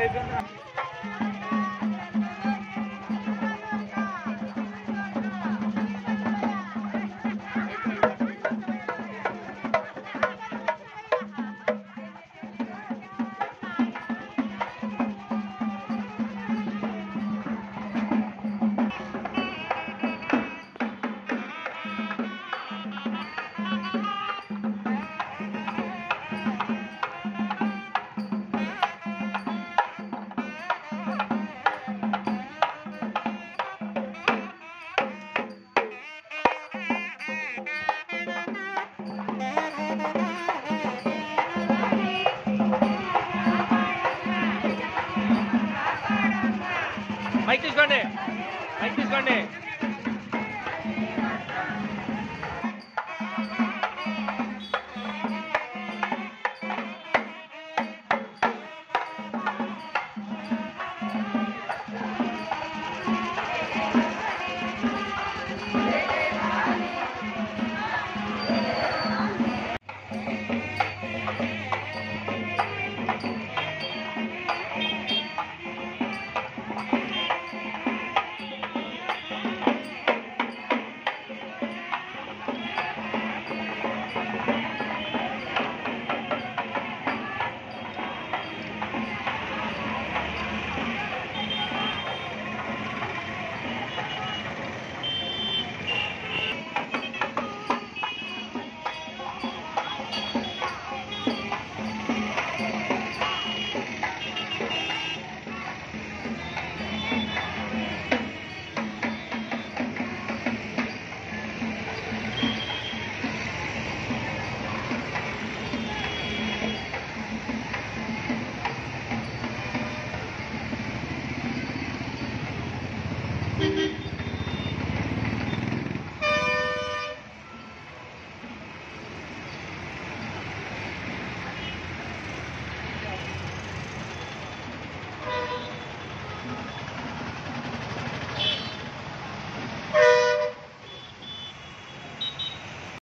Peygamber mic తీసుకోండి. Mic తీసుకోండి.